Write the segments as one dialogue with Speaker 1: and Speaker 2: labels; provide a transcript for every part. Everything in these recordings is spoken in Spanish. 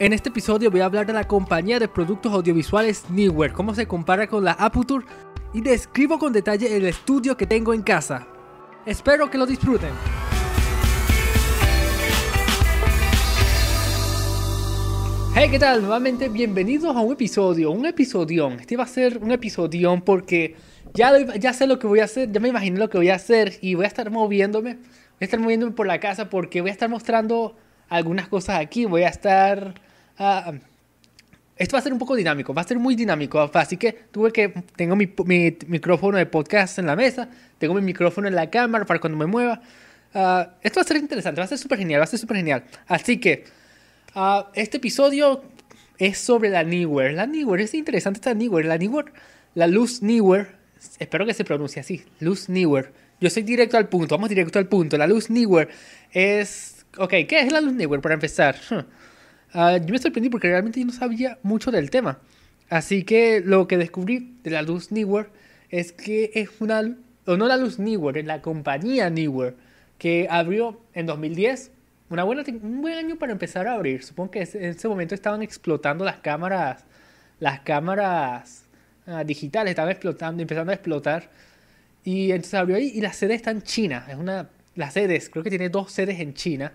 Speaker 1: En este episodio voy a hablar de la compañía de productos audiovisuales Newer, cómo se compara con la Aputure y describo con detalle el estudio que tengo en casa. Espero que lo disfruten. Hey, ¿qué tal? Nuevamente bienvenidos a un episodio, un episodión. Este va a ser un episodión porque ya, sé lo que voy a hacer, ya me imagino lo que voy a hacer y voy a estar moviéndome. Voy a estar moviéndome por la casa porque voy a estar mostrando algunas cosas aquí. Voy a estar... ah, esto va a ser un poco dinámico, va a ser muy dinámico. Así que tuve que... Tengo mi, mi micrófono de podcast en la mesa, tengo mi micrófono en la cámara para cuando me mueva. Ah, esto va a ser interesante, va a ser súper genial, va a ser súper genial. Así que ah, este episodio es sobre la Newer. La Newer, es interesante esta Newer. La Newer, la luz Newer, espero que se pronuncie así, luz Newer. Yo soy directo al punto, vamos directo al punto. La luz Newer es... Ok, ¿qué es la luz Newer para empezar? Huh. Ah, yo me sorprendí porque realmente yo no sabía mucho del tema. Así que lo que descubrí de la luz Newer es que es una... O no la luz Newer, es la compañía Newer que abrió en 2010. Una buena, un buen año para empezar a abrir. Supongo que en ese momento estaban explotando las cámaras, las cámaras ah, digitales, estaban explotando, empezando a explotar. Y entonces abrió ahí y la sede está en China. Es una, las sedes, creo que tiene dos sedes en China.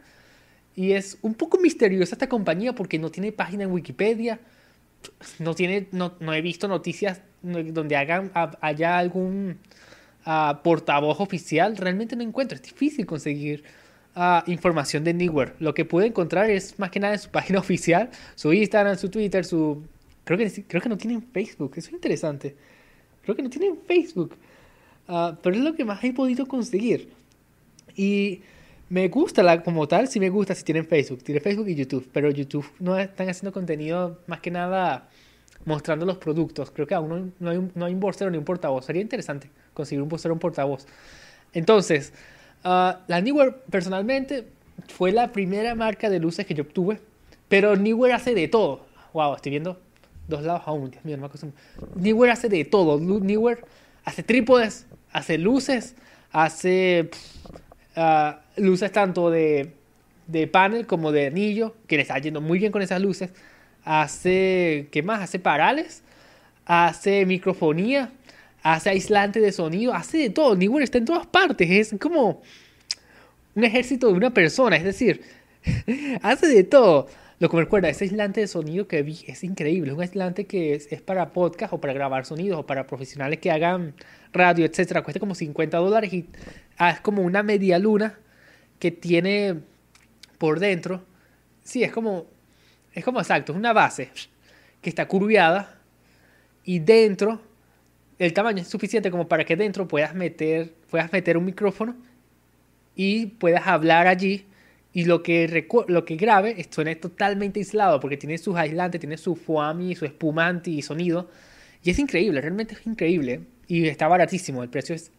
Speaker 1: Y es un poco misteriosa esta compañía porque no tiene página en Wikipedia. No, tiene, no, no he visto noticias donde hagan, haya algún uh, portavoz oficial. Realmente no encuentro. Es difícil conseguir uh, información de Newer. Lo que pude encontrar es más que nada en su página oficial, su Instagram, su Twitter, su... Creo que, creo que no tienen Facebook. Eso es interesante. Creo que no tienen Facebook. Uh, pero es lo que más he podido conseguir. Y me gusta la, como tal, sí me gusta si tienen Facebook. Tiene Facebook y YouTube. Pero YouTube no están haciendo contenido más que nada mostrando los productos. Creo que aún no, no hay, un, no hay un vocero ni un portavoz. Sería interesante conseguir un vocero o un portavoz. Entonces, uh, la Newer personalmente fue la primera marca de luces que yo obtuve. Pero Newer hace de todo. Wow, estoy viendo dos lados aún. Dios mío, no Newer hace de todo. Newer hace trípodes, hace luces, hace uh, luces tanto de, de, panel como de anillo, que le está yendo muy bien con esas luces. Hace, ¿qué más? Hace parales, hace microfonía, hace aislante de sonido, hace de todo. Newer está en todas partes, es como un ejército de una persona, es decir, hace de todo. Lo que me recuerda, ese aislante de sonido que vi es increíble. Es un aislante que es, es, para podcast o para grabar sonidos o para profesionales que hagan radio, etcétera. Cuesta como 50 dólares y ah, es como una media luna que tiene por dentro. Sí, es como. Es como exacto, es una base que está curviada y dentro el tamaño es suficiente como para que dentro puedas meter, puedas meter un micrófono y puedas hablar allí y lo que, lo que grabe suena totalmente aislado porque tiene sus aislantes, tiene su foami, su espumante y sonido. Y es increíble, realmente es increíble. Y está baratísimo, el precio es,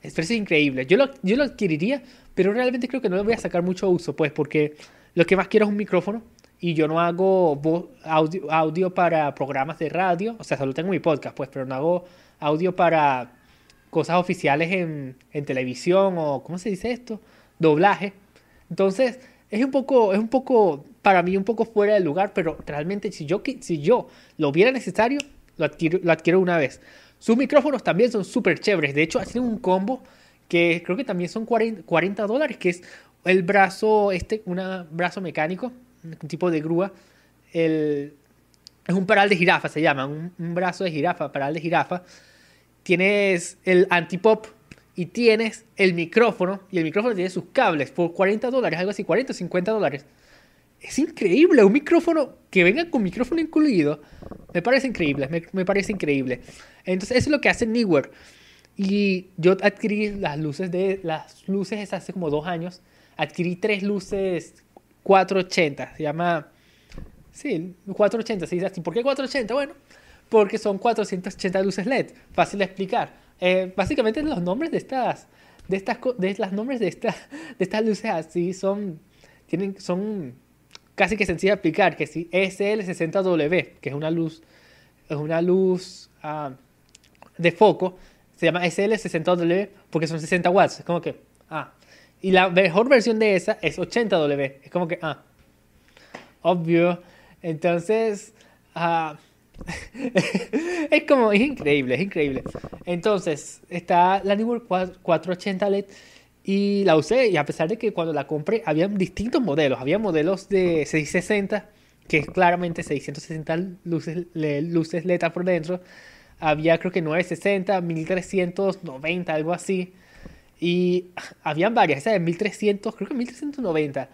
Speaker 1: precio es increíble. Yo lo, yo lo adquiriría, pero realmente creo que no le voy a sacar mucho uso, pues porque lo que más quiero es un micrófono. Y yo no hago audio, audio para programas de radio, o sea, solo tengo mi podcast, pues, pero no hago audio para cosas oficiales en, en televisión o, ¿cómo se dice esto? Doblaje. Entonces, es un poco, es un poco, para mí, un poco fuera de lugar, pero realmente si yo, si yo lo viera necesario, lo adquiero, lo adquiero una vez. Sus micrófonos también son súper chéveres. De hecho, hacen un combo que creo que también son 40, 40 dólares, que es el brazo, este, un brazo mecánico, un tipo de grúa. El, es un paral de jirafa, se llama, un, brazo de jirafa, paral de jirafa. Tienes el antipop y tienes el micrófono, y el micrófono tiene sus cables por 40 dólares, algo así, 40 o 50 dólares. Es increíble, un micrófono que venga con micrófono incluido, me parece increíble, me, me parece increíble. Entonces, eso es lo que hace Newer. Y yo adquirí las luces de las luces hace como dos años. Adquirí tres luces 480, se llama sí, 480, se dice así. ¿Por qué 480? Bueno, porque son 480 luces LED, fácil de explicar. Eh, básicamente los nombres de estas, de estas, de las nombres de, esta, de estas luces así son, tienen, son casi que sencillo de explicar, que si SL60W, que es una luz, es una luz uh, de foco, se llama SL60W porque son 60 watts, es como que, ah, y la mejor versión de esa es 80W, es como que, ah, obvio. Entonces, ah, es como, es increíble, es increíble. Entonces, está la Newer 480 LED y la usé y a pesar de que cuando la compré había distintos modelos, había modelos de 660 que es claramente 660 luces, luces LED por dentro, había creo que 960, 1390, algo así. Y habían varias, esa de 1300, creo que 1390.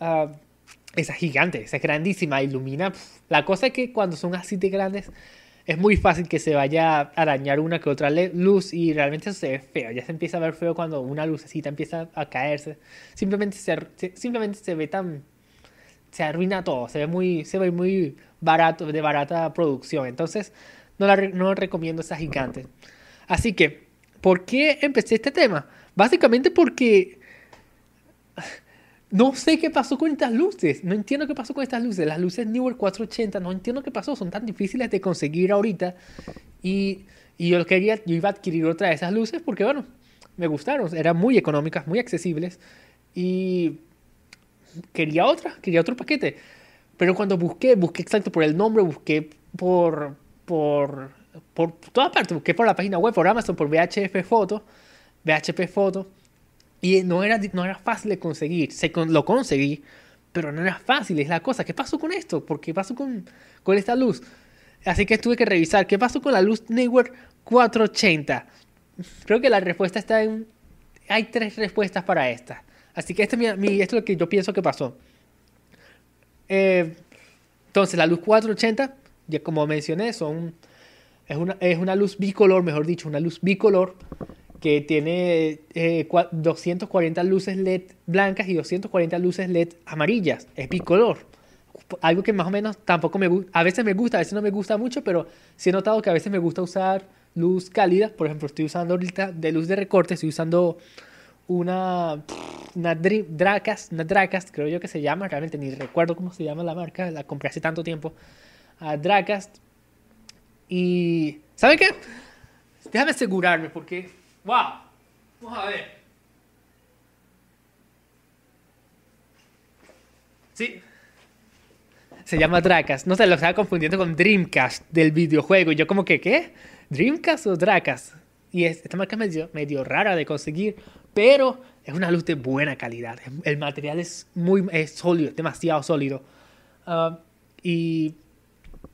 Speaker 1: Uh, esa gigante, esa grandísima, ilumina. La cosa es que cuando son así de grandes, es muy fácil que se vaya a dañar una que otra luz y realmente eso se ve feo. Ya se empieza a ver feo cuando una lucecita empieza a caerse. Simplemente se, simplemente se ve tan. Se arruina todo. Se ve muy, se ve muy barato, de barata producción. Entonces, no, la, no recomiendo esa gigante. Así que, ¿por qué empecé este tema? Básicamente porque no sé qué pasó con estas luces. No entiendo qué pasó con estas luces. Las luces Newer 480, no entiendo qué pasó. Son tan difíciles de conseguir ahorita. Y, y yo quería, yo iba a adquirir otra de esas luces porque, bueno, me gustaron. Eran muy económicas, muy accesibles. Y quería otra, quería otro paquete. Pero cuando busqué, busqué exacto por el nombre, busqué por, por, por todas partes. Busqué por la página web, por Amazon, por VHF Foto. VHP Foto y no era, no era fácil de conseguir. Se lo conseguí, pero no era fácil. Es la cosa. ¿Qué pasó con esto? ¿Por qué pasó con, con esta luz? Así que tuve que revisar. ¿Qué pasó con la luz Network 480? Creo que la respuesta está en... Hay tres respuestas para esta. Así que este, mi, esto es lo que yo pienso que pasó. Eh, entonces, la luz 480, ya como mencioné, son, es, una, es una luz bicolor, mejor dicho, una luz bicolor que tiene 240 eh, luces LED blancas y 240 luces LED amarillas. Es bicolor. Algo que más o menos tampoco me gusta. A veces me gusta, a veces no me gusta mucho, pero sí he notado que a veces me gusta usar luz cálida. Por ejemplo, estoy usando ahorita de luz de recorte, estoy usando una, una Dracas, una Dracas, creo yo que se llama, realmente ni recuerdo cómo se llama la marca, la compré hace tanto tiempo. a Dracas. Y. ¿Saben qué? Déjame asegurarme porque ¡Wow! Vamos a ver. Sí. Se llama Dracas. No sé, lo estaba confundiendo con Dreamcast del videojuego. Y yo como que, ¿qué? ¿Dreamcast o Dracas? Y esta marca es medio, medio rara de conseguir, pero es una luz de buena calidad. El material es muy es sólido, demasiado sólido. Ah, y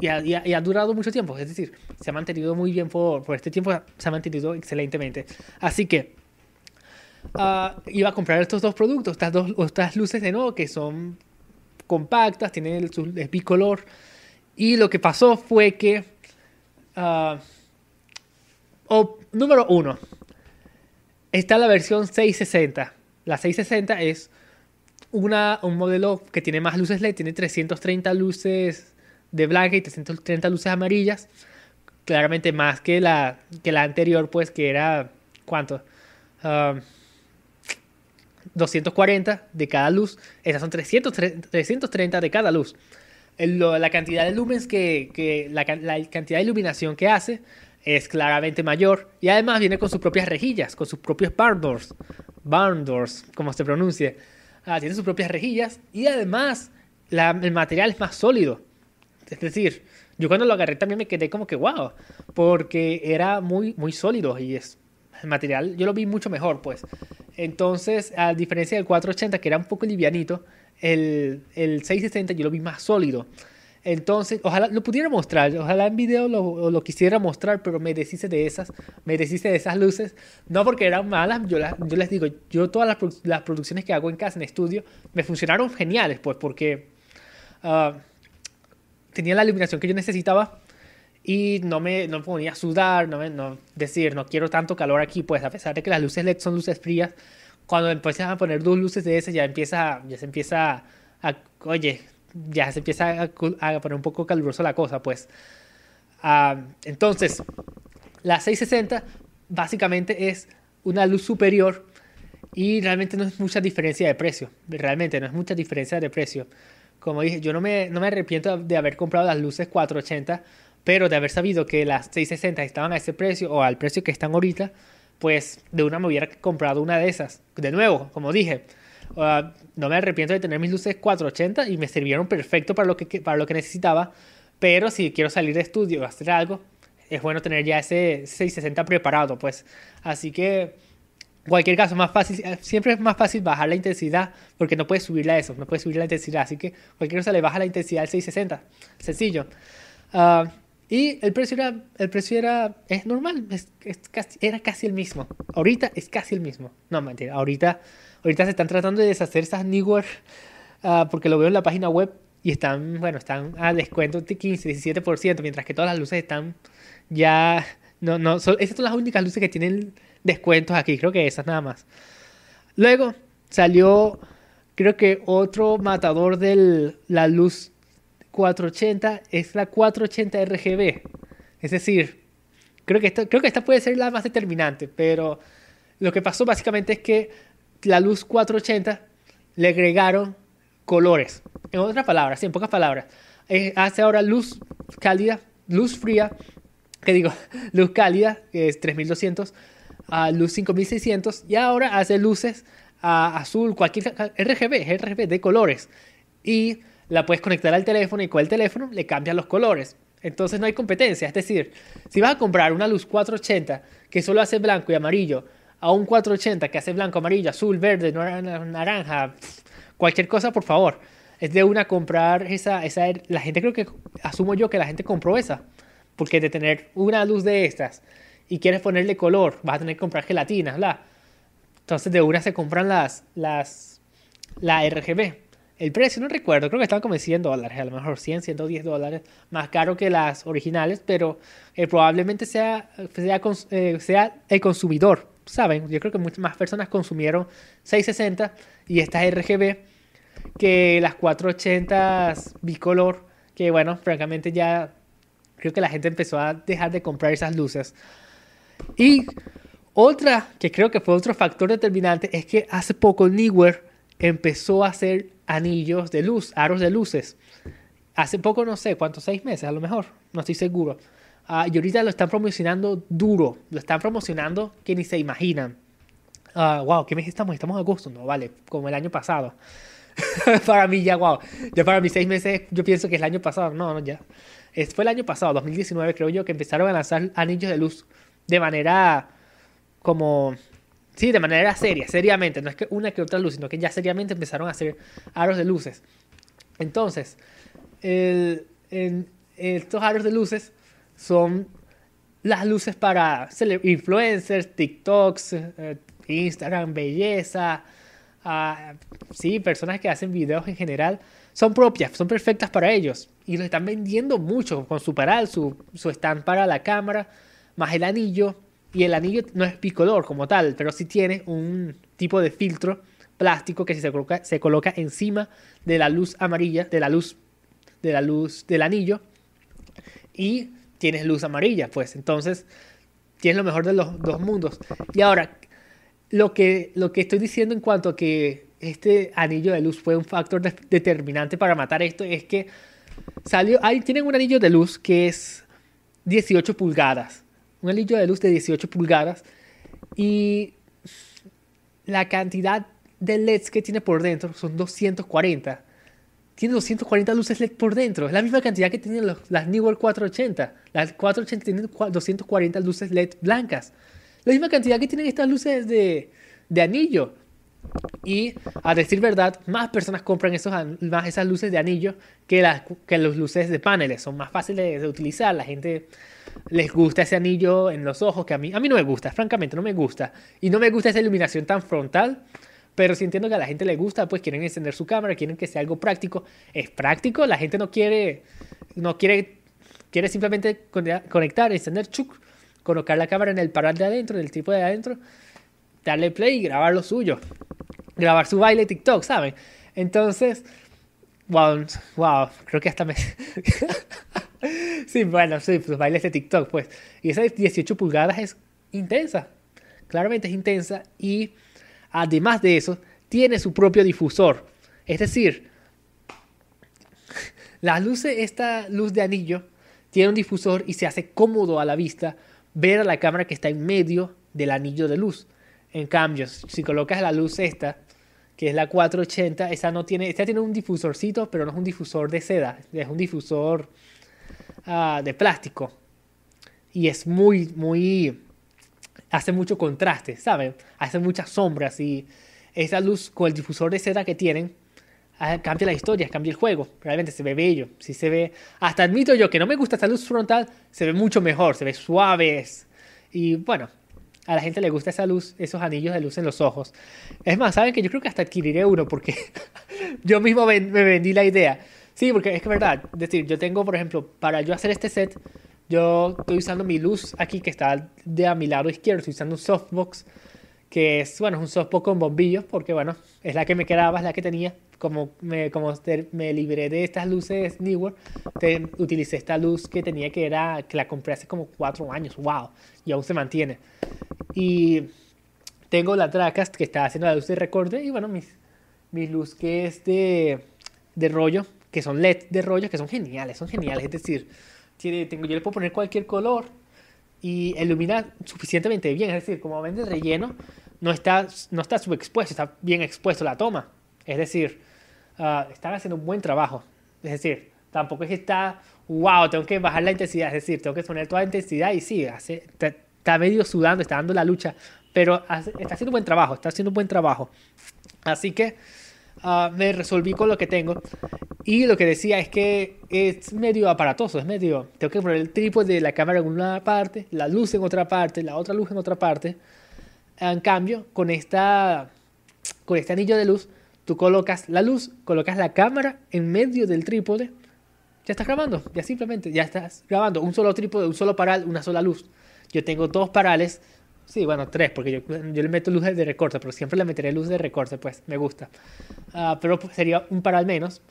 Speaker 1: y ha, durado mucho tiempo. Es decir, se ha mantenido muy bien por, por este tiempo, se ha mantenido excelentemente. Así que uh, iba a comprar estos dos productos, estas dos estas luces de nuevo que son compactas, tienen el, bicolor. Y lo que pasó fue que, uh, número uno, está la versión 660. La 660 es una, un modelo que tiene más luces LED, tiene 330 luces de blanca y 330 luces amarillas. Claramente más que la, que la anterior, pues que era, ¿cuánto? 240 um, de cada luz. Esas son 300, 330 de cada luz. la cantidad de lumens que, la, cantidad de iluminación que hace es claramente mayor y además viene con sus propias rejillas, con sus propios barn doors, barn doors, como se pronuncie. Ah, tiene sus propias rejillas y además el material es más sólido. Es decir, yo cuando lo agarré también me quedé como que wow, porque era muy, muy sólido y es el material, yo lo vi mucho mejor, pues. Entonces, a diferencia del 480, que era un poco livianito, el, el 660 yo lo vi más sólido. Entonces, ojalá lo pudiera mostrar, ojalá en video lo, lo quisiera mostrar, pero me deshice de esas, me deshice de esas luces, no porque eran malas, yo, yo les digo, yo todas las, las, producciones que hago en casa, en estudio, me funcionaron geniales, pues, porque uh, tenía la iluminación que yo necesitaba y no me no ponía a sudar, no, me, no decir, no quiero tanto calor aquí, pues a pesar de que las luces LED son luces frías, cuando empiezas a poner dos luces de esas ya empieza, ya se empieza a, oye, ya se empieza a, poner un poco caluroso la cosa, pues. Ah, entonces, la 660 básicamente es una luz superior y realmente no es mucha diferencia de precio, realmente no es mucha diferencia de precio como dije, yo no me, no me arrepiento de haber comprado las luces 480, pero de haber sabido que las 660 estaban a ese precio o al precio que están ahorita, pues de una me hubiera comprado una de esas. De nuevo, como dije, ah, no me arrepiento de tener mis luces 480 y me sirvieron perfecto para lo que, para lo que necesitaba. Pero si quiero salir de estudio o hacer algo, es bueno tener ya ese 660 preparado, pues. Así que, cualquier caso, más fácil, siempre es más fácil bajar la intensidad porque no puedes subirle a eso, no puedes subir la intensidad. Así que cualquier cosa le baja la intensidad al 660. Sencillo. Uh, y el precio era, el precio era, es normal, es, casi, era casi el mismo. Ahorita es casi el mismo. No, mentira, ahorita, ahorita se están tratando de deshacer esas newer, uh, porque lo veo en la página web y están, bueno, están a descuento de 15, 17%, mientras que todas las luces están ya, no, no, son, esas son las únicas luces que tienen descuentos aquí, creo que esas nada más. Luego salió, creo que otro matador de la luz 480 es la 480 RGB. Es decir, creo que, esta, creo que esta puede ser la más determinante, pero lo que pasó básicamente es que la luz 480 le agregaron colores. En otras palabras, en pocas palabras, eh, hace ahora luz cálida, luz fría, que digo, luz cálida, que es 3200, a luz 5600, y ahora hace luces a azul, cualquier RGB, RGB de colores. Y la puedes conectar al teléfono y con el teléfono le cambian los colores. Entonces no hay competencia. Es decir, si vas a comprar una luz 480 que solo hace blanco y amarillo, a un 480 que hace blanco, amarillo, azul, verde, naranja, cualquier cosa, por favor. Es de una comprar esa, esa. La gente creo que, asumo yo que la gente compró esa. Porque de tener una luz de estas y quieres ponerle color, vas a tener que comprar gelatinas, ¿verdad? Entonces de una se compran las, las, la RGB. El precio no recuerdo, creo que estaban como 100 dólares, a lo mejor 100, 110 dólares, más caro que las originales, pero eh, probablemente sea, sea, eh, sea, el consumidor, ¿saben? Yo creo que muchas más personas consumieron 660 y estas RGB que las 480 bicolor, que bueno, francamente ya creo que la gente empezó a dejar de comprar esas luces. Y otra, que creo que fue otro factor determinante, es que hace poco Newer empezó a hacer anillos de luz, aros de luces. Hace poco, no sé, ¿cuántos? Seis meses a lo mejor, no estoy seguro. Uh, y ahorita lo están promocionando duro, lo están promocionando que ni se imaginan. Uh, wow, ¿qué mes estamos? Estamos en agosto, no, vale, como el año pasado. para mí ya, wow, ya para mis seis meses yo pienso que es el año pasado, no, no, ya. Es, fue el año pasado, 2019 creo yo, que empezaron a lanzar anillos de luz de manera como Sí, de manera seria, seriamente. No es que una que otra luz, sino que ya seriamente empezaron a hacer aros de luces. Entonces, estos aros de luces son las luces para influencers, TikToks, eh, Instagram, belleza, uh, sí, personas que hacen videos en general, son propias, son perfectas para ellos. Y lo están vendiendo mucho con su paral, su, su stand para la cámara, más el anillo y el anillo no es bicolor como tal, pero sí tiene un tipo de filtro plástico que se coloca, se coloca encima de la luz amarilla, de la luz, de la luz del anillo. Y tienes luz amarilla, pues. Entonces, tienes lo mejor de los dos mundos. Y ahora, lo que, lo que estoy diciendo en cuanto a que este anillo de luz fue un factor determinante para matar esto es que salió, ahí tienen un anillo de luz que es 18 pulgadas un anillo de luz de 18 pulgadas y la cantidad de LEDs que tiene por dentro son 240. Tiene 240 luces LED por dentro. Es la misma cantidad que tienen las Newer 480. Las 480 tienen 240 luces LED blancas. La misma cantidad que tienen estas luces de anillo. Y a decir verdad, más personas compran esos, más esas luces de anillo que las que los luces de paneles. Son más fáciles de utilizar. La gente les gusta ese anillo en los ojos que a mí, a mí no me gusta, francamente no me gusta. Y no me gusta esa iluminación tan frontal, pero si entiendo que a la gente le gusta, pues quieren encender su cámara, quieren que sea algo práctico. Es práctico, la gente no quiere, no quiere, quiere simplemente conectar, encender, colocar la cámara en el paral de adentro, en el tipo de adentro, darle play y grabar lo suyo. Grabar su baile TikTok, ¿saben? Entonces, wow, creo que hasta me... sí, bueno, sí, pues bailes de TikTok, pues. Y esa de 18 pulgadas es intensa. Claramente es intensa y además de eso, tiene su propio difusor. Es decir, la luz, esta luz de anillo, tiene un difusor y se hace cómodo a la vista ver a la cámara que está en medio del anillo de luz. En cambio, si colocas la luz esta, que es la 480. Esa no tiene, esta tiene un difusorcito, pero no es un difusor de seda, es un difusor uh, de plástico. Y es muy, muy, hace mucho contraste, ¿saben? Hace muchas sombras y esa luz con el difusor de seda que tienen cambia la historia, cambia el juego. Realmente se ve bello, si se ve. Hasta admito yo que no me gusta esta luz frontal, se ve mucho mejor, se ve suave. Y bueno, a la gente le gusta esa luz, esos anillos de luz en los ojos. Es más, saben que yo creo que hasta adquiriré uno porque yo mismo me vendí la idea. Sí, porque es que verdad. Es decir, yo tengo, por ejemplo, para yo hacer este set, yo estoy usando mi luz aquí que está de a mi lado izquierdo, estoy usando un softbox que es, bueno, es un softbox con bombillos porque, bueno, es la que me quedaba, es la que tenía como me, como me libré de estas luces Newer, te, utilicé esta luz que tenía que era, que la compré hace como cuatro años, wow, y aún se mantiene. Y tengo la Dracast que está haciendo la luz de recorde y bueno, mis, mis luz que es de, de rollo, que son LED de rollo, que son geniales, son geniales, es decir, tiene, tengo, yo le puedo poner cualquier color y ilumina suficientemente bien, es decir, como ven el relleno, no está, no está subexpuesto, está bien expuesto la toma. Es decir, Ah, están haciendo un buen trabajo. Es decir, tampoco es que está, wow, tengo que bajar la intensidad, es decir, tengo que poner toda la intensidad y sí, hace, está, medio sudando, está dando la lucha, pero está haciendo un buen trabajo, está haciendo un buen trabajo. Así que uh, me resolví con lo que tengo y lo que decía es que es medio aparatoso, es medio, tengo que poner el trípode de la cámara en una parte, la luz en otra parte, la otra luz en otra parte. En cambio, con esta, con este anillo de luz, Tú colocas la luz, colocas la cámara en medio del trípode, ya estás grabando, ya simplemente, ya estás grabando. Un solo trípode, un solo paral, una sola luz. Yo tengo dos parales, sí, bueno, tres, porque yo, yo le meto luz de recorte, pero siempre le meteré luz de recorte, pues me gusta. Uh, pero sería un paral menos.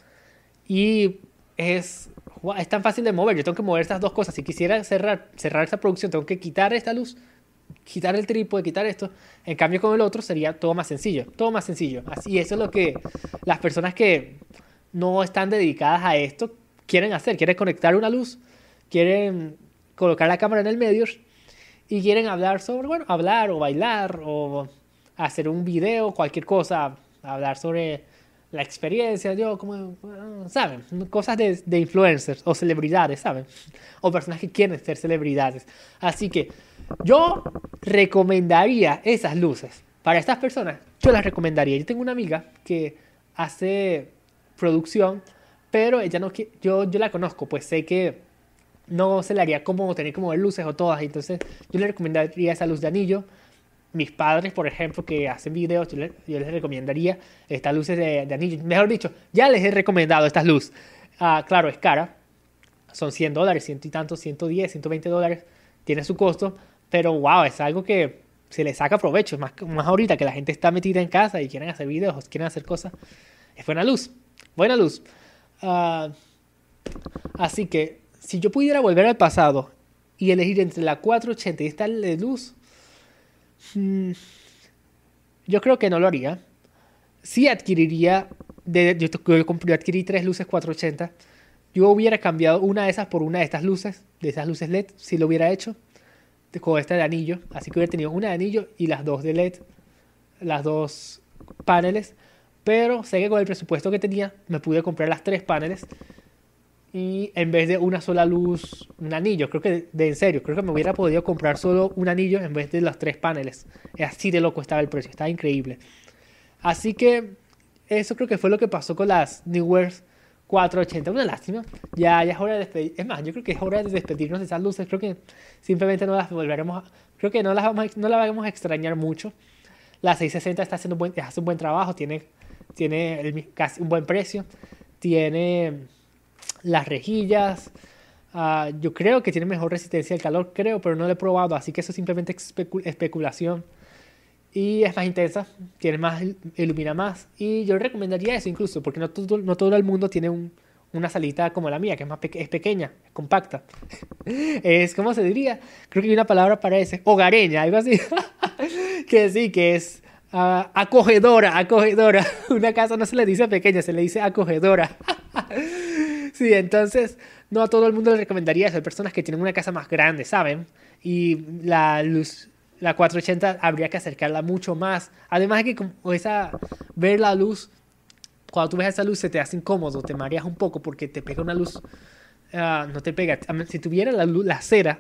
Speaker 1: Y es, es tan fácil de mover, yo tengo que mover estas dos cosas. Si quisiera cerrar, cerrar esta producción, tengo que quitar esta luz quitar el trípode, quitar esto. En cambio con el otro sería todo más sencillo, todo más sencillo. Así eso es lo que las personas que no están dedicadas a esto quieren hacer, quieren conectar una luz, quieren colocar la cámara en el medio y quieren hablar sobre, bueno, hablar o bailar o hacer un video, cualquier cosa, hablar sobre la experiencia, yo como, ¿saben? Cosas de, de influencers o celebridades, ¿saben? O personas que quieren ser celebridades. Así que yo recomendaría esas luces. Para estas personas, yo las recomendaría. Yo tengo una amiga que hace producción, pero ella no yo, yo la conozco, pues sé que no se le haría como tener como luces o todas. Entonces, yo le recomendaría esa luz de anillo. Mis padres, por ejemplo, que hacen videos, yo, les recomendaría estas luces de, anillo. Mejor dicho, ya les he recomendado estas luces. Ah, claro, es cara. Son 100 dólares, ciento y tanto, 110, 120 dólares. Tiene su costo. Pero wow, es algo que se le saca provecho, más, más ahorita que la gente está metida en casa y quieren hacer videos, quieren hacer cosas. Es buena luz, buena luz. Ah, así que si yo pudiera volver al pasado y elegir entre la 480 y esta de luz, mm, yo creo que no lo haría. Sí adquiriría, de, yo, yo adquirí tres luces 480. Yo hubiera cambiado una de esas por una de estas luces, de esas luces LED, si lo hubiera hecho con esta de anillo, así que hubiera tenido una de anillo y las dos de LED, las dos paneles, pero sé que con el presupuesto que tenía me pude comprar las tres paneles y en vez de una sola luz, un anillo, creo que de, en serio, creo que me hubiera podido comprar solo un anillo en vez de los tres paneles. Así de loco estaba el precio, estaba increíble. Así que eso creo que fue lo que pasó con las New 480, una lástima. Ya, es hora de despedir. Es más, yo creo que es hora de despedirnos de esas luces. Creo que simplemente no las volveremos a, Creo que no las vamos a, no las vamos a extrañar mucho. La 660 está haciendo buen, hace un buen trabajo, tiene, tiene casi un buen precio, tiene las rejillas. Uh, yo creo que tiene mejor resistencia al calor, creo, pero no lo he probado, así que eso es simplemente especulación y es más intensa, tiene más, ilumina más. Y yo recomendaría eso incluso, porque no todo, no todo el mundo tiene un, una salita como la mía, que es, más pequeña, compacta. es, ¿cómo se diría? Creo que hay una palabra para ese, hogareña, algo así. que sí, que es uh, acogedora, acogedora. una casa no se le dice pequeña, se le dice acogedora. Sí, entonces, no a todo el mundo le recomendaría eso. Hay personas que tienen una casa más grande, ¿saben? Y la luz la 480 habría que acercarla mucho más. Además de que como esa, ver la luz, cuando tú ves esa luz se te hace incómodo, te mareas un poco porque te pega una luz, ah, no te pega. Si tuviera la, luz, la cera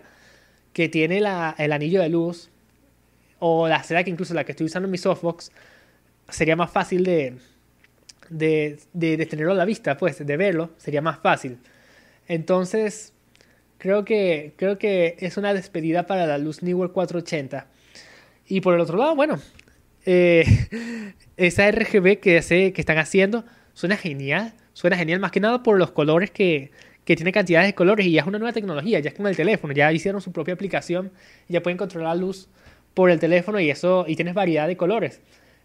Speaker 1: que tiene la, el anillo de luz, o la cera que incluso la que estoy usando en mi softbox, sería más fácil de, de, de, tenerlo a la vista, pues, de verlo, sería más fácil. Entonces, creo que, creo que es una despedida para la luz Newer 480. Y por el otro lado, bueno, eh, esa RGB que, que están haciendo suena genial. Suena genial más que nada por los colores que, que tiene cantidades de colores y ya es una nueva tecnología, ya es con el teléfono, ya hicieron su propia aplicación, ya pueden controlar la luz por el teléfono y eso, y tienes variedad de colores.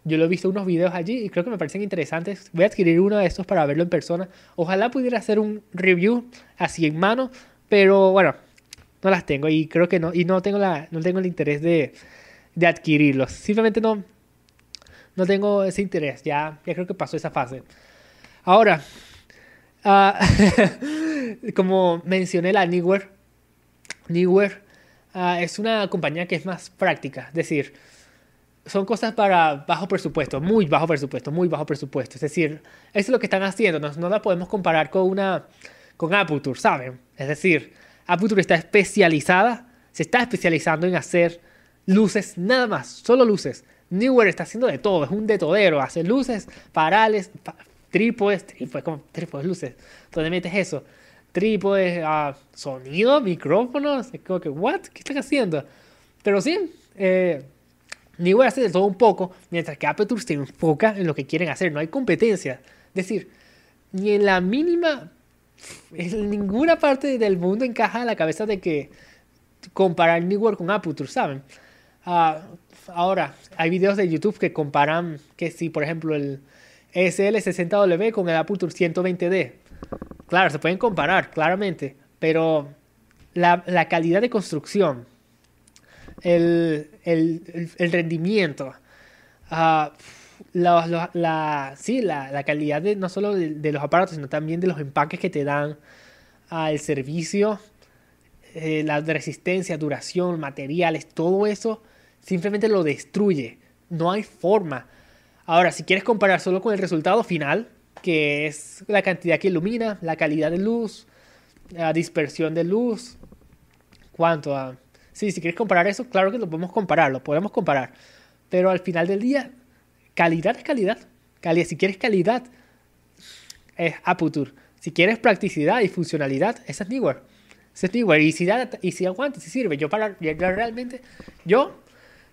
Speaker 1: Yo lo he visto unos videos allí y creo que me parecen interesantes. Voy a adquirir uno de estos para verlo en persona. Ojalá pudiera hacer un review así en mano, pero bueno, no las tengo y creo que no, y no tengo, la, no tengo el interés de, de adquirirlos. Simplemente no, no tengo ese interés. Ya, ya creo que pasó esa fase. Ahora, uh, como mencioné la Newer, Newer uh, es una compañía que es más práctica. Es decir, son cosas para bajo presupuesto, muy bajo presupuesto, muy bajo presupuesto. Es decir, eso es lo que están haciendo. No, no la podemos comparar con una con Aputure, ¿saben? Es decir, Aputure está especializada, se está especializando en hacer luces nada más, solo luces. Newer está haciendo de todo, es un detodero, hace luces, parales, trípodes, trípodes, como trípodes, luces. ¿Dónde metes eso? Trípodes, uh, sonido, micrófonos, es como que, ¿what? ¿Qué están haciendo? Pero sí, eh, Newer hace de todo un poco, mientras que Aperture se enfoca en lo que quieren hacer, no hay competencia. Es decir, ni en la mínima, en ninguna parte del mundo encaja en la cabeza de que comparar Newer con Aperture, ¿saben? Uh, ahora, hay videos de YouTube que comparan que si, por ejemplo, el SL60W con el Aperture 120D. Claro, se pueden comparar, claramente, pero la calidad de construcción el, el, el rendimiento, uh, la, la, sí, la, la, calidad de, no solo de, los aparatos, sino también de los empaques que te dan al servicio, eh, la resistencia, duración, materiales, todo eso simplemente lo destruye. No hay forma. Ahora, si quieres comparar solo con el resultado final, que es la cantidad que ilumina, la calidad de luz, la dispersión de luz, cuánto a Sí, si quieres comparar eso, claro que lo podemos comparar, lo podemos comparar. Pero al final del día, calidad es calidad. calidad si quieres calidad, es Aputure. Si quieres practicidad y funcionalidad, es Newer. Es. Y si, y si aguanta, si sirve. Yo, para, realmente, yo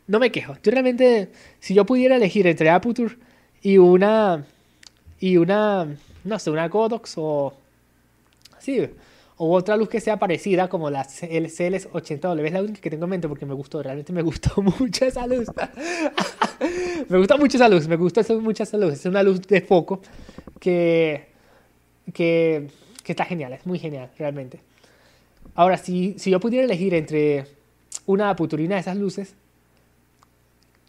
Speaker 1: no me quejo. Yo realmente, si yo pudiera elegir entre Aputure y una, y una, no sé, una Godox o, sí, o otra luz que sea parecida como la el CL80W. Es la única que tengo en mente porque me gustó, realmente me gustó mucho esa luz. me gusta mucho esa luz, me gusta mucho esa luz. Es una luz de foco que, que, que está genial, es muy genial, realmente. Ahora, si, si yo pudiera elegir entre una aputurina de esas luces,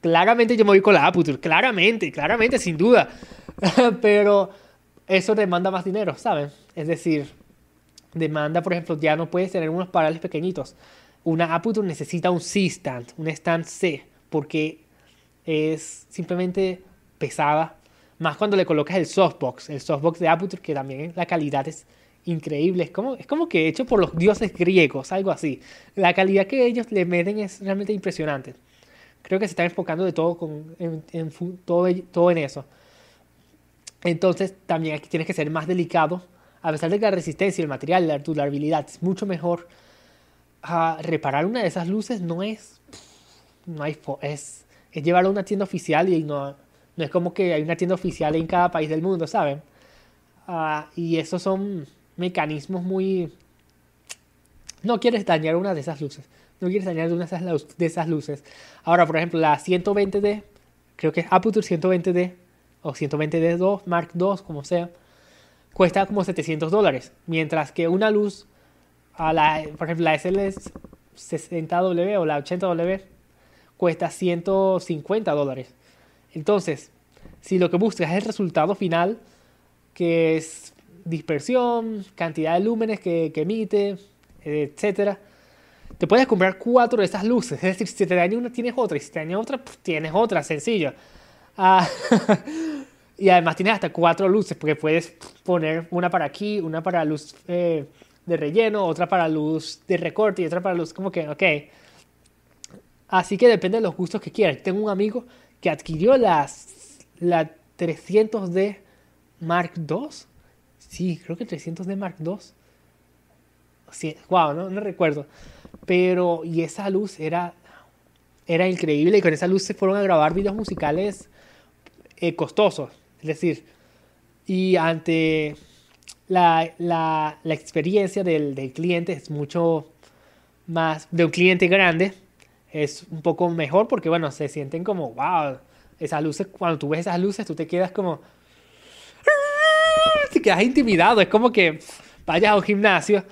Speaker 1: claramente yo me voy con la Aputure, claramente, claramente, sin duda. Pero eso demanda más dinero, ¿saben? Es decir, demanda, por ejemplo, ya no puedes tener unos parales pequeñitos. Una Aputure necesita un C-stand, un stand C, porque es simplemente pesada. Más cuando le colocas el softbox, el softbox de Aputure, que también la calidad es increíble. Es como, es como que hecho por los dioses griegos, algo así. La calidad que ellos le meten es realmente impresionante. Creo que se están enfocando de todo, con, en, todo, todo en eso. Entonces también aquí tienes que ser más delicado a pesar de que la resistencia, el material, la durabilidad es mucho mejor, a reparar una de esas luces no es, no hay, es, es llevarlo a una tienda oficial y no, no es como que hay una tienda oficial en cada país del mundo, ¿saben? Uh, y esos son mecanismos muy... No quieres dañar una de esas luces. No quieres dañar una de esas luces. Ahora, por ejemplo, la 120D, creo que es Aputure 120D o 120D2, Mark II, como sea cuesta como 700 dólares, mientras que una luz, a la, por ejemplo, la SL60W o la 80W, cuesta 150 dólares. Entonces, si lo que buscas es el resultado final, que es dispersión, cantidad de lúmenes que, que emite, etc., te puedes comprar cuatro de esas luces. Es decir, si te daña una, tienes otra. Y si te daña otra, pues, tienes otra, sencillo. Ah, y además tienes hasta cuatro luces, porque puedes poner una para aquí, una para luz eh, de relleno, otra para luz de recorte y otra para luz como que, ok. Así que depende de los gustos que quieras. Tengo un amigo que adquirió las, la 300D Mark II. Sí, creo que 300D Mark II. Wow, no, no recuerdo. Pero, y esa luz era, era increíble. Y con esa luz se fueron a grabar videos musicales eh, costosos. Es decir, y ante la, la, la experiencia del, del, cliente es mucho más, de un cliente grande, es un poco mejor porque, bueno, se sienten como, wow, esas luces, cuando tú ves esas luces, tú te quedas como, te quedas intimidado, es como que vayas a un gimnasio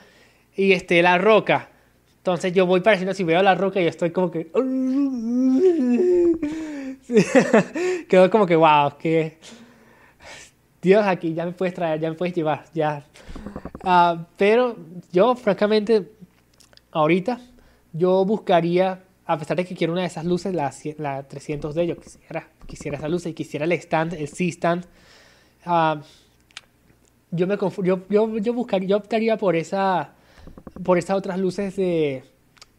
Speaker 1: y esté la roca. Entonces yo voy pareciendo, si veo la roca y estoy como que... Quedo como que, wow, que... Dios, aquí ya me puedes traer, ya me puedes llevar, ya. Uh, pero yo, francamente, ahorita, yo buscaría, a pesar de que quiero una de esas luces, la, la 300D, yo quisiera, quisiera esa luz y quisiera el stand, el C-stand. Uh, yo, me yo, yo, yo, buscaría, yo optaría por esa por esas otras luces de,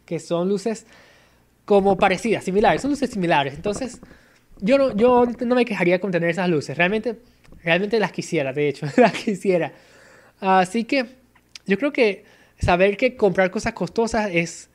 Speaker 1: que son luces como parecidas, similares, son luces similares. Entonces, yo no, yo no me quejaría con tener esas luces. Realmente, realmente las quisiera, de hecho, las quisiera. Así que yo creo que saber que comprar cosas costosas es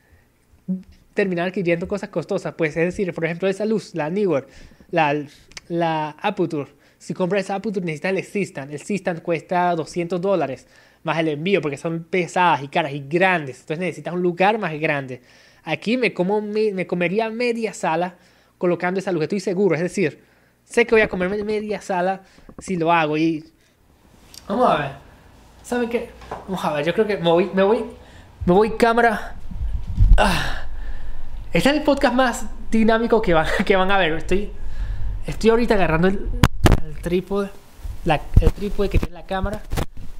Speaker 1: terminar adquiriendo cosas costosas. Pues es decir, por ejemplo, esa luz, la Newer, la, la Aputure. Si compras esa Aputure necesitas el Sistan. El Sistan cuesta 200 dólares más el envío, porque son pesadas y caras y grandes. Entonces necesitas un lugar más grande. Aquí me, como, me, comería media sala colocando esa luz, estoy seguro. Es decir, sé que voy a comerme media sala si lo hago. Y vamos a ver. ¿Saben qué? Vamos a ver, yo creo que me voy, me voy, me voy cámara. Ah. Este es el podcast más dinámico que van, que van a ver. Estoy, estoy ahorita agarrando el, trípode, la, el trípode que tiene la cámara.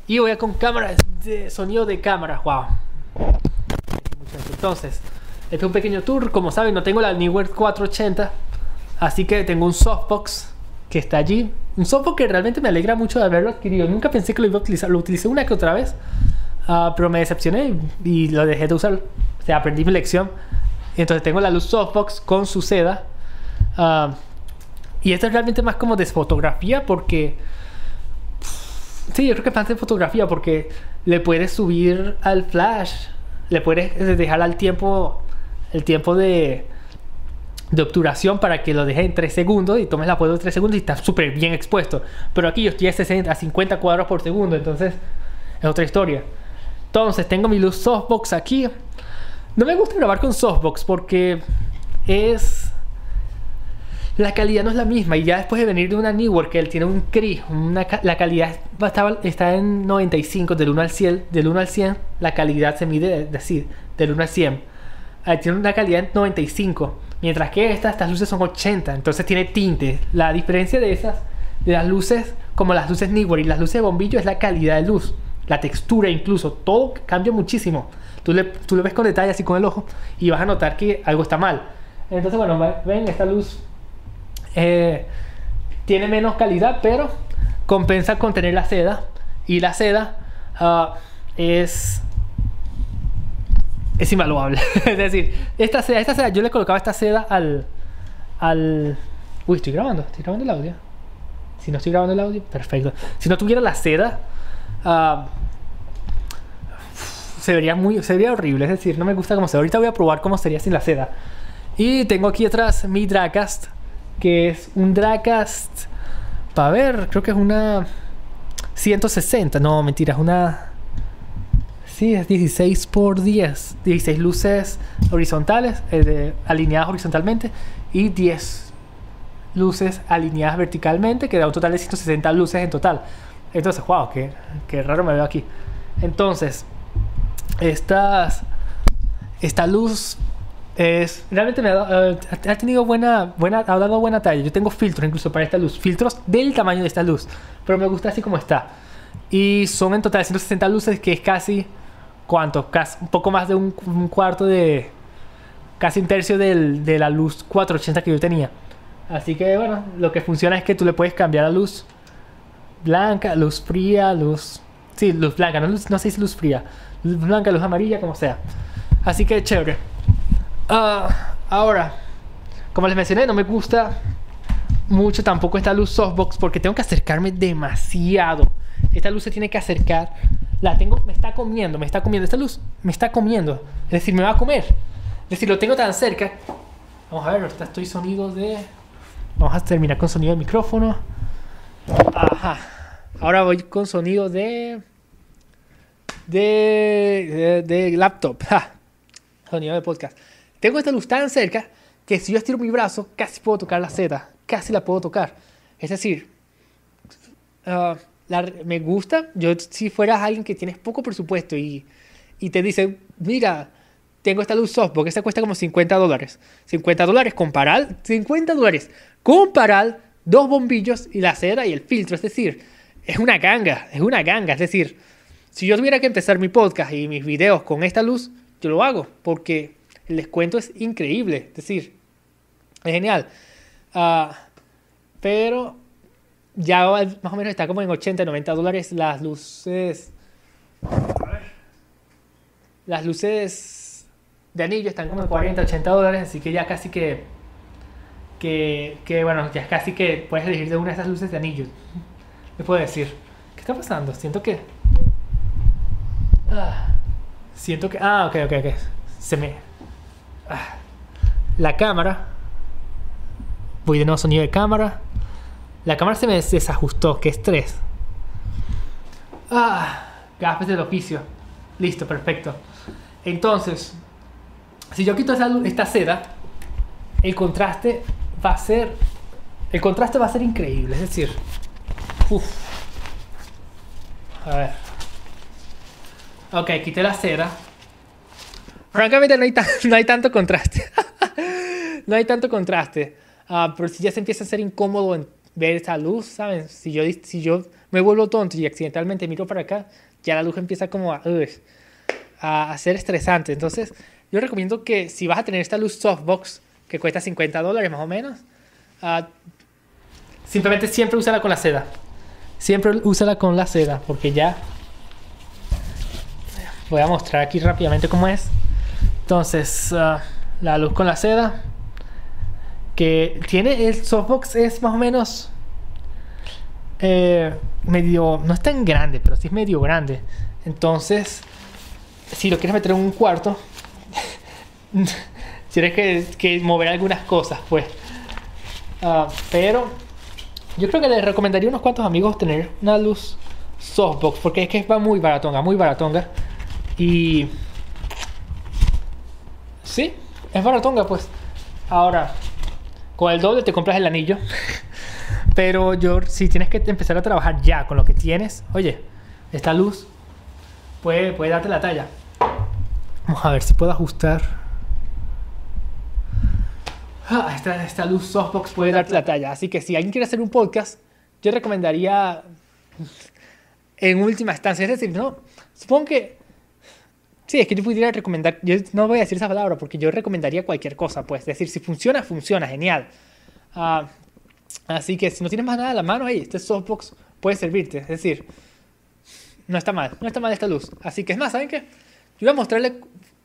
Speaker 1: Y voy a con cámara de sonido de cámara. Wow. Entonces, este es un pequeño tour. Como saben, no tengo la Newer 480. Así que tengo un softbox que está allí. Un softbox que realmente me alegra mucho de haberlo adquirido. Nunca pensé que lo iba a utilizar. Lo utilicé una que otra vez. Uh, pero me decepcioné y lo dejé de usar. O sea, aprendí mi lección. Entonces tengo la luz softbox con su seda. Uh, y esto es realmente más como de fotografía porque Sí, yo creo que es más de fotografía porque le puedes subir al flash, le puedes dejar al tiempo, el tiempo de, de obturación para que lo deje en 3 segundos y tomes la foto de 3 segundos y está súper bien expuesto. Pero aquí yo estoy a, 60, a 50 cuadros por segundo, entonces es otra historia. Entonces tengo mi luz softbox aquí. No me gusta grabar con softbox porque es la calidad no es la misma. Y ya después de venir de una Newark, que él tiene un CRI, la calidad está, está en 95, del 1 al 100, del 1 al 100, la calidad se mide, decir, del 1 al 100. tiene una calidad en 95, mientras que estas, estas luces son 80, entonces tiene tinte. La diferencia de esas, de las luces, como las luces Newark y las luces de bombillo, es la calidad de luz, la textura incluso, todo cambia muchísimo. Tú, le, tú lo ves con detalle así con el ojo y vas a notar que algo está mal. Entonces, bueno, ven esta luz eh, tiene menos calidad, pero compensa con tener la seda. Y la seda uh, es es invaluable. es decir, esta seda, esta seda, yo le colocaba esta seda al, al... Uy, estoy grabando, estoy grabando el audio. Si no estoy grabando el audio, perfecto. Si no tuviera la seda, uh, se vería muy, se vería horrible. Es decir, no me gusta cómo se Ahorita voy a probar cómo sería sin la seda. Y tengo aquí atrás mi Dragcast que es un Dracast. Para ver, creo que es una 160. No, mentira, es una. Sí, es 16 por 10. 16 luces horizontales, eh, alineadas horizontalmente, y 10 luces alineadas verticalmente, que da un total de 160 luces en total. Entonces, wow, qué, qué raro me veo aquí. Entonces, estas, esta luz es, realmente me ha, eh, ha, tenido buena, buena, ha dado buena talla. Yo tengo filtros incluso para esta luz, filtros del tamaño de esta luz, pero me gusta así como está. Y son en total 160 luces, que es casi ¿cuánto? Casi, un poco más de un, cuarto de... Casi un tercio del, de la luz 480 que yo tenía. Así que bueno, lo que funciona es que tú le puedes cambiar la luz blanca, luz fría, luz... Sí, luz blanca, no, luz, no sé si luz fría. Luz blanca, luz amarilla, como sea. Así que chévere. Ah, ahora, como les mencioné, no me gusta mucho tampoco esta luz softbox porque tengo que acercarme demasiado. Esta luz se tiene que acercar. La tengo, me está comiendo, me está comiendo. Esta luz me está comiendo. Es decir, me va a comer. Es decir, lo tengo tan cerca. Vamos a ver, estoy sonido de... Vamos a terminar con sonido del micrófono. Ajá. Ahora voy con sonido de... De, de, laptop. Sonido de podcast. Tengo esta luz tan cerca que si yo estiro mi brazo, casi puedo tocar la Z. Casi la puedo tocar. Es decir, uh, me gusta. Yo, si fueras alguien que tienes poco presupuesto y, y te dice, mira, tengo esta luz soft porque esta cuesta como 50 dólares. 50 dólares, comparar, 50 dólares, comparar dos bombillos y la cera y el filtro. Es decir, es una ganga, es una ganga. Es decir, si yo tuviera que empezar mi podcast y mis videos con esta luz, yo lo hago porque el descuento es increíble. Es decir, es genial. Uh, pero ya más o menos está como en 80, 90 dólares las luces. Las luces de anillo están como en 40, 80 dólares, así que ya casi que, que, que bueno, ya casi que puedes elegir de una de esas luces de anillo. ¿Qué puedo decir? ¿Qué está pasando? Siento que... Ah, siento que... Ah, ok, ok, ok. Se me... Ah, la cámara. Voy de nuevo sonido de cámara. La cámara se me desajustó, qué estrés. Ah, gafes del oficio. Listo, perfecto. Entonces, si yo quito esta seda, el contraste va a ser. El contraste va a ser increíble. Es decir, uff. A ver. Ok, quité la seda. Francamente, no hay, no hay tanto contraste. no hay tanto contraste. Uh, pero si ya se empieza a ser incómodo en ver esa luz, ¿saben? Si yo, si yo me vuelvo tonto y accidentalmente miro para acá, ya la luz empieza como a, a, ser estresante. Entonces, yo recomiendo que si vas a tener esta luz softbox, que cuesta 50 dólares más o menos, uh, simplemente siempre úsala con la seda. Siempre úsala con la seda, porque ya... Voy a mostrar aquí rápidamente cómo es. Entonces, uh, la luz con la seda que tiene el softbox es más o menos eh, medio, no es tan grande, pero sí es medio grande. Entonces, si lo quieres meter en un cuarto, tienes que, mover algunas cosas, pues. Uh, pero yo creo que les recomendaría a unos cuantos amigos tener una luz softbox, porque es que va muy baratonga, muy baratonga. Y... Sí, es baratonga, pues. Ahora, con el doble te compras el anillo. Pero yo, si tienes que empezar a trabajar ya con lo que tienes, oye, esta luz puede, puede darte la talla. Vamos a ver si puedo ajustar. Ah, esta, esta luz softbox puede darte la talla. Así que si alguien quiere hacer un podcast, yo recomendaría en última instancia. Es decir, no, supongo que Sí, es que yo pudiera recomendar, yo no voy a decir esa palabra porque yo recomendaría cualquier cosa, pues, es decir, si funciona, funciona, genial. Uh, así que si no tienes más nada a la mano, ahí, este softbox puede servirte, es decir, no está mal, no está mal esta luz. Así que es más, ¿saben qué? Yo voy a mostrarle,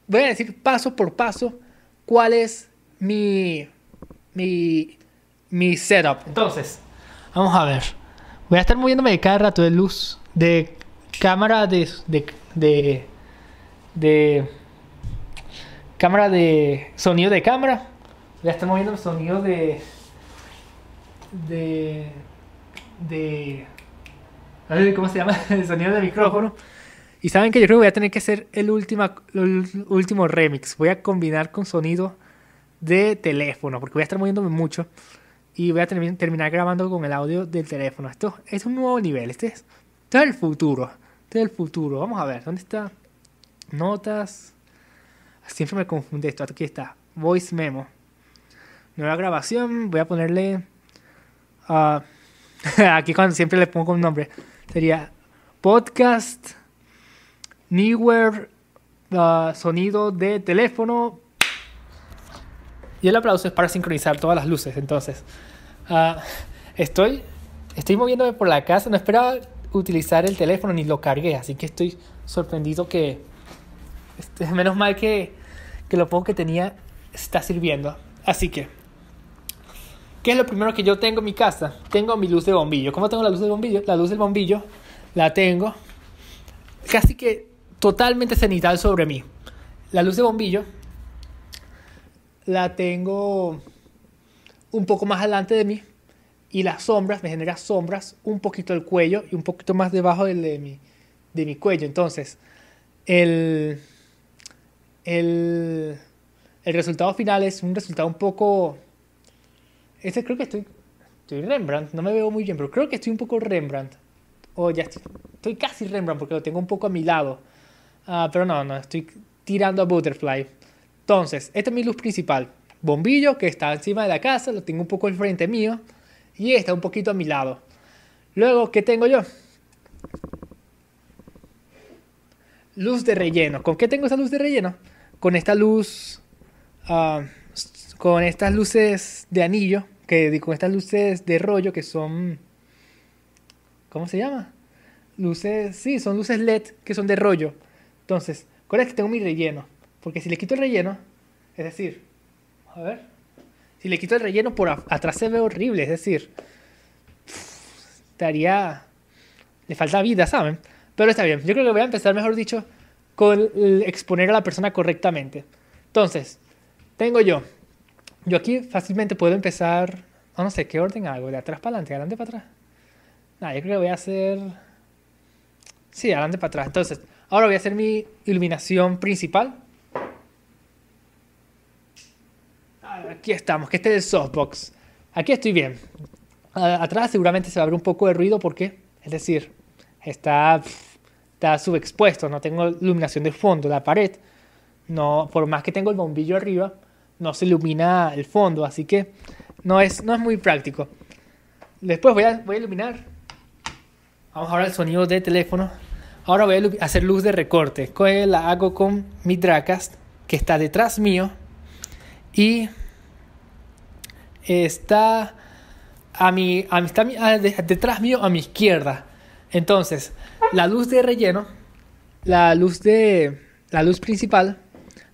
Speaker 1: voy a decir paso por paso cuál es mi, mi, mi setup. Entonces, vamos a ver. Voy a estar moviéndome de cada rato de luz, de cámara, de, de de cámara de sonido de cámara. Ya está moviendo el sonido de de de ¿cómo se llama? el sonido de micrófono. Y saben que yo creo que voy a tener que hacer el, última, el último remix. Voy a combinar con sonido de teléfono, porque voy a estar moviéndome mucho. Y voy a terminar grabando con el audio del teléfono. Esto es un nuevo nivel. Este es, este es el futuro. Este es el futuro. Vamos a ver, ¿dónde está? Notas. Siempre me confunde esto. Aquí está. Voice memo. Nueva grabación. Voy a ponerle. Uh, aquí cuando siempre le pongo un nombre. Sería podcast. Newer ah, sonido de teléfono. Y el aplauso es para sincronizar todas las luces. Entonces, ah, estoy, estoy moviéndome por la casa. No esperaba utilizar el teléfono ni lo cargué. Así que estoy sorprendido que... Este, menos mal que, que lo poco que tenía está sirviendo. Así que... ¿Qué es lo primero que yo tengo en mi casa? Tengo mi luz de bombillo. ¿Cómo tengo la luz de bombillo? La luz del bombillo la tengo casi que totalmente cenital sobre mí. La luz de bombillo la tengo un poco más adelante de mí y las sombras, me genera sombras un poquito del cuello y un poquito más debajo del de, mi, de mi cuello. Entonces, el, el, el resultado final es un resultado un poco este creo que estoy. Estoy Rembrandt, no me veo muy bien, pero creo que estoy un poco Rembrandt. O ya estoy, estoy casi Rembrandt porque lo tengo un poco a mi lado. Uh, pero no, no, estoy tirando a Butterfly. Entonces, esta es mi luz principal. Bombillo que está encima de la casa, lo tengo un poco al frente mío. Y está un poquito a mi lado. Luego, ¿qué tengo yo? Luz de relleno. ¿Con qué tengo esa luz de relleno? Con esta luz. Uh, con estas luces de anillo que con estas luces de rollo que son ¿cómo se llama? Luces, sí, son luces LED que son de rollo. Entonces, ¿cuál es que tengo mi relleno? Porque si le quito el relleno, es decir, a ver, si le quito el relleno por atrás se ve horrible, es decir, estaría, le falta vida, ¿saben? Pero está bien, yo creo que voy a empezar, mejor dicho, con exponer a la persona correctamente. Entonces, tengo yo yo aquí fácilmente puedo empezar, no sé qué orden hago, de atrás para adelante, de adelante para atrás. Nada, yo creo que voy a hacer, sí, adelante para atrás. Entonces, ahora voy a hacer mi iluminación principal. Aquí estamos, que este es el softbox. Aquí estoy bien. Atrás seguramente se va a ver un poco de ruido porque, es decir, está, está subexpuesto, no tengo iluminación de fondo, la pared. No, por más que tengo el bombillo arriba, no se ilumina el fondo, así que no es, no es muy práctico. Después voy a, voy a iluminar. Vamos ahora al sonido de teléfono. Ahora voy a hacer luz de recorte. La hago con mi Dracast, que está detrás mío. Y está a mi, a mi, está detrás mío a mi izquierda. Entonces, la luz de relleno, la luz de la luz principal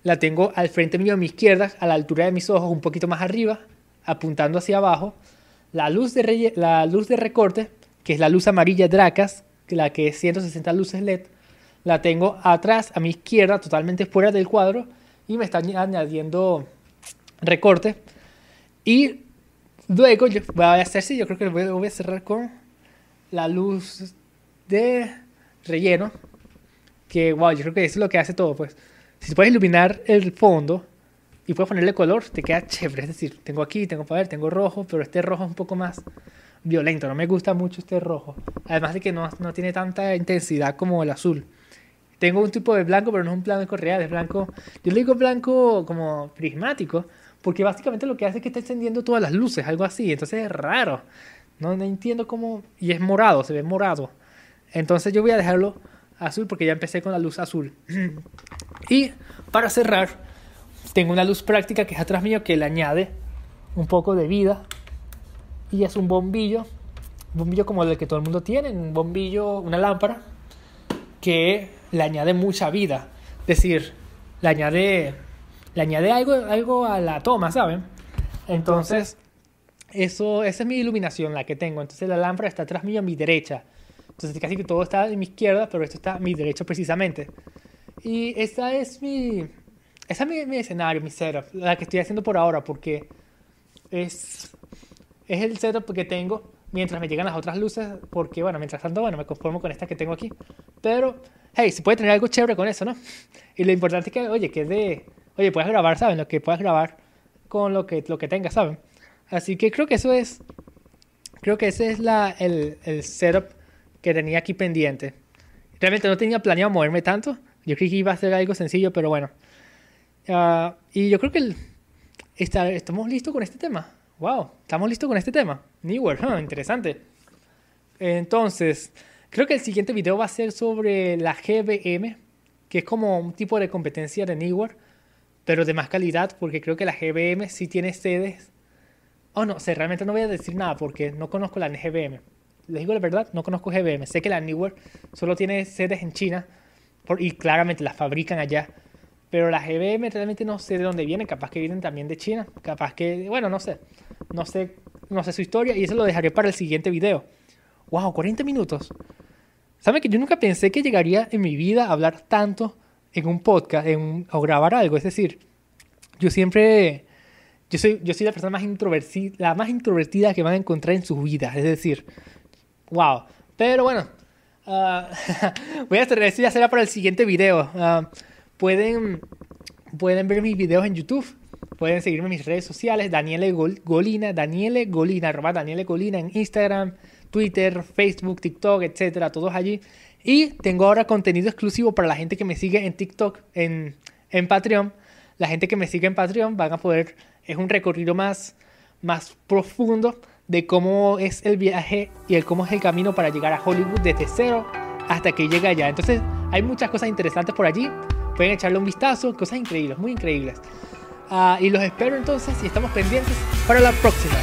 Speaker 1: la tengo al frente mío a mi izquierda, a la altura de mis ojos, un poquito más arriba, apuntando hacia abajo. La luz de, la luz de recorte, que es la luz amarilla Dracas, la que es 160 luces LED, la tengo atrás a mi izquierda, totalmente fuera del cuadro, y me está añadiendo recorte. Y luego yo voy a hacer, sí, yo creo que voy a cerrar con la luz de relleno, que wow, yo creo que eso es lo que hace todo, pues si puedes iluminar el fondo y puedes ponerle color, te queda chévere. Es decir, tengo aquí, tengo para ver, tengo rojo, pero este rojo es un poco más violento. No me gusta mucho este rojo. Además de que no, no tiene tanta intensidad como el azul. Tengo un tipo de blanco, pero no es un blanco real, es blanco. Yo le digo blanco como prismático, porque básicamente lo que hace es que está encendiendo todas las luces, algo así. Entonces es raro. No, no entiendo cómo. Y es morado, se ve morado. Entonces yo voy a dejarlo azul porque ya empecé con la luz azul. y para cerrar, tengo una luz práctica que es atrás mío que le añade un poco de vida. Y es un bombillo, un bombillo como el que todo el mundo tiene, un bombillo, una lámpara, que le añade mucha vida. Es decir, le añade, le añade algo, algo a la toma, ¿saben? Entonces, eso, esa es mi iluminación, la que tengo. Entonces la lámpara está atrás mío a mi derecha. Entonces casi que todo está en mi izquierda, pero esto está a mi derecha precisamente. Y esta es mi, esa es mi, escenario, mi setup, la que estoy haciendo por ahora, porque es, es el setup que tengo mientras me llegan las otras luces, porque bueno, mientras tanto, bueno, me conformo con esta que tengo aquí. Pero, hey, se puede tener algo chévere con eso, ¿no? Y lo importante es que, oye, que de, oye, puedes grabar, ¿saben? Lo que puedas grabar con lo que, lo que tengas, ¿saben? Así que creo que eso es, creo que ese es la, el, el setup que tenía aquí pendiente. Realmente no tenía planeado moverme tanto. Yo creí que iba a ser algo sencillo, pero bueno. Ah, y yo creo que está, estamos listos con este tema. Wow, estamos listos con este tema. Newer, interesante. Entonces, creo que el siguiente video va a ser sobre la GBM, que es como un tipo de competencia de Newer, pero de más calidad, porque creo que la GBM sí tiene sedes. Oh, no sé, realmente no voy a decir nada porque no conozco la GBM. Les digo la verdad, no conozco GBM. Sé que la Newer solo tiene sedes en China y claramente las fabrican allá. Pero la GBM realmente no sé de dónde vienen, capaz que vienen también de China, capaz que, bueno, no sé, no sé, no sé su historia y eso lo dejaré para el siguiente video. Wow, 40 minutos. ¿Saben que yo nunca pensé que llegaría en mi vida a hablar tanto en un podcast en o grabar algo? Es decir, yo siempre, yo soy, yo soy la persona más introvertida, la más introvertida que van a encontrar en sus vidas. Es decir, wow. Pero bueno, uh, voy a hacer eso ya será para el siguiente video. Uh, pueden, pueden ver mis videos en YouTube. Pueden seguirme en mis redes sociales, Daniele Golina, Daniele Golina, arroba Golina en Instagram, Twitter, Facebook, TikTok, etcétera, todos allí. Y tengo ahora contenido exclusivo para la gente que me sigue en TikTok, en, en Patreon. La gente que me sigue en Patreon van a poder, es un recorrido más, más profundo de cómo es el viaje y el cómo es el camino para llegar a Hollywood desde cero hasta que llegue allá. Entonces hay muchas cosas interesantes por allí. Pueden echarle un vistazo, cosas increíbles, muy increíbles. Uh, y los espero entonces y estamos pendientes para la próxima.